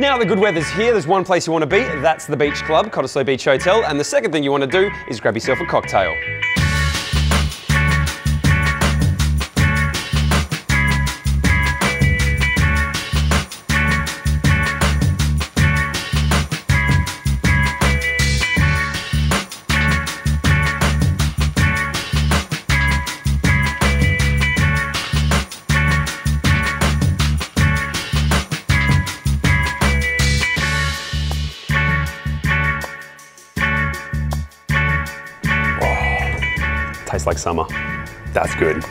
Now the good weather's here, there's one place you want to be, that's the Beach Club, Cottesloe Beach Hotel, and the second thing you want to do is grab yourself a cocktail. Tastes like summer. That's good.